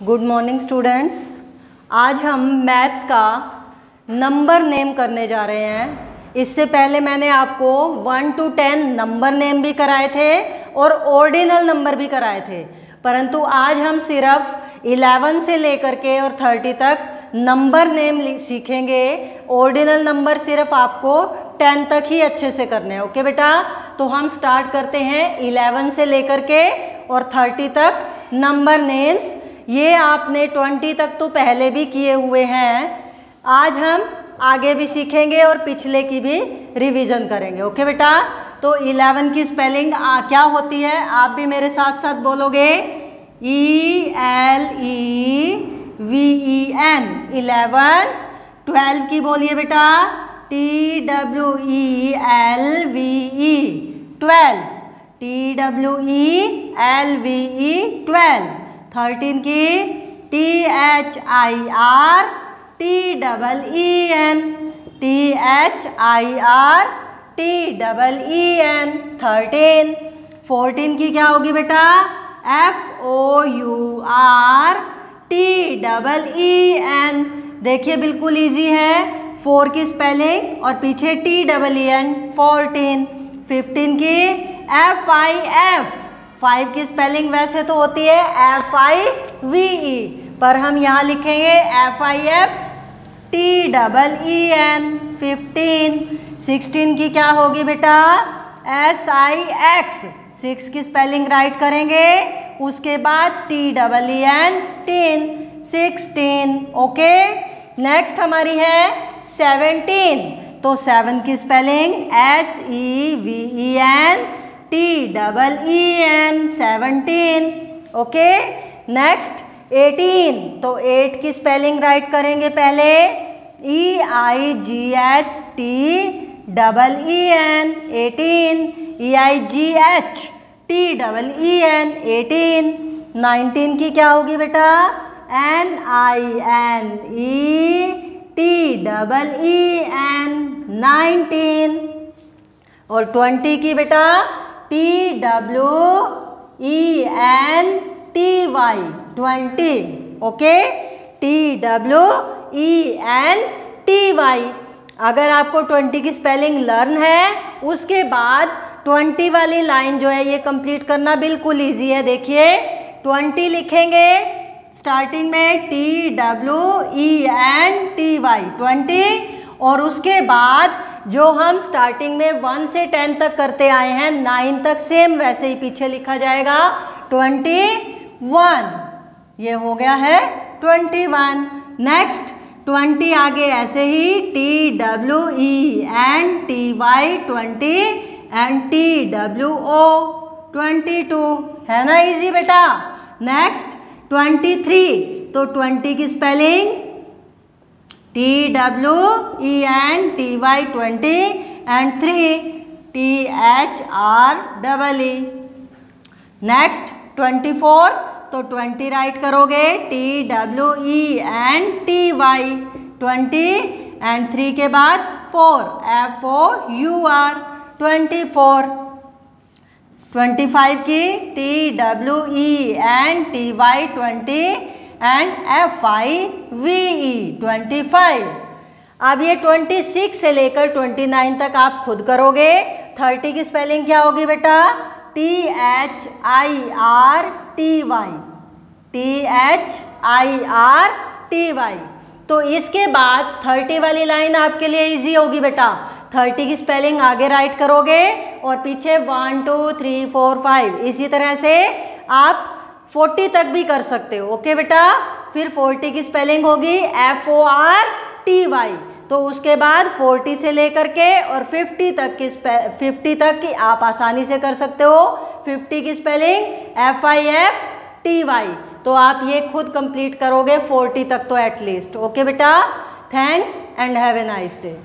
Good morning students आज हम maths का नंबर नेम करने जा रहे हैं। इससे पहले मैंने आपको one to ten number name भी कराए थे और ऑर्डिनल नंबर भी कराए थे। परंतु आज हम सिर्फ़ इलेवन से लेकर के और थर्टी तक नंबर नेम सीखेंगे। ऑर्डिनल नंबर सिर्फ़ आपको टेन तक ही अच्छे से करने हैं। ओके बेटा? तो हम स्टार्ट करते हैं इलेवन से लेकर के और थर्टी तक नंबर नेम्स ये आपने ट्वेंटी तक तो पहले भी किए हुए हैं। आज हम आगे भी सीखेंगे और पिछले की भी रिवीजन करेंगे। ओके बेटा? तो इलेवन की स्पेलिंग आ, क्या होती है? आप भी मेरे साथ साथ बोलोगे? E L E V E N eleven. Twelve की बोलिए बेटा। T W E L V E twelve. T W E L V E twelve. Thirteen की T H I R T double E N T H I R T double E N thirteen fourteen की क्या होगी बेटा? F O U R T double E N देखिए बिल्कुल easy है। Four की spelling और पीछे T double E N fourteen fifteen की एफ़ आई एफ़ फाइव की स्पेलिंग वैसे तो होती है एफ़ आई वी ई पर हम यहाँ लिखेंगे F I F T double E N fifteen sixteen की क्या होगी बेटा? एस आई एक्स सिक्स की स्पेलिंग राइट करेंगे, उसके बाद T double E N teen sixteen okay next हमारी है सेवनटीन तो सेवन की spelling S E V E N T double E N, seventeen, okay? Next eighteen. तो एट की स्पेलिंग राइट करेंगे पहले। E I G H T double E N, eighteen. E I G H T double E N, eighteen. Nineteen की क्या होगी बेटा? N I N E T double E N, nineteen. और twenty की बेटा? T W E N T Y twenty okay T W E N T Y अगर आपको twenty की स्पेलिंग लर्न है, उसके बाद ट्वेंटी वाली लाइन जो है, ये कंप्लीट करना बिल्कुल इजी है। देखिए ट्वेंटी लिखेंगे स्टार्टिंग में T W E N T Y twenty और उसके बाद जो हम स्टार्टिंग में वन से टेन तक करते आए हैं नाइन तक सेम वैसे ही पीछे लिखा जाएगा ट्वेंटी वन ये हो गया है ट्वेंटी वन नेक्स्ट ट्वेंटी आगे ऐसे ही T W E N T Y twenty and T W O twenty two है ना इजी बेटा? नेक्स्ट ट्वेंटी थ्री तो ट्वेंटी की spelling T W E N T Y twenty and three T H R double E next twenty four तो twenty right करोगे T W E N T Y twenty and three के बाद four F O U R twenty four twenty five की T W E N T Y twenty and F I V E twenty five अब ये twenty six से लेकर twenty nine तक आप खुद करोगे। थर्टी की स्पेलिंग क्या होगी बेटा? T H I R T Y T H I R T Y तो इसके बाद थर्टी वाली लाइन आपके लिए इजी होगी बेटा। थर्टी की स्पेलिंग आगे राइट करोगे और पीछे one two three four five इसी तरह से आप फोर्टी तक भी कर सकते हो। ओके बेटा? फिर फोर्टी की स्पेलिंग होगी F O R T Y. तो उसके बाद फोर्टी से लेकर के और फिफ्टी तक की फिफ्टी तक की आप आसानी से कर सकते हो। फिफ्टी की spelling F I F T Y. तो आप ये खुद कंप्लीट करोगे फोर्टी तक तो एटलीस्ट ओके बेटा? Thanks and have a nice day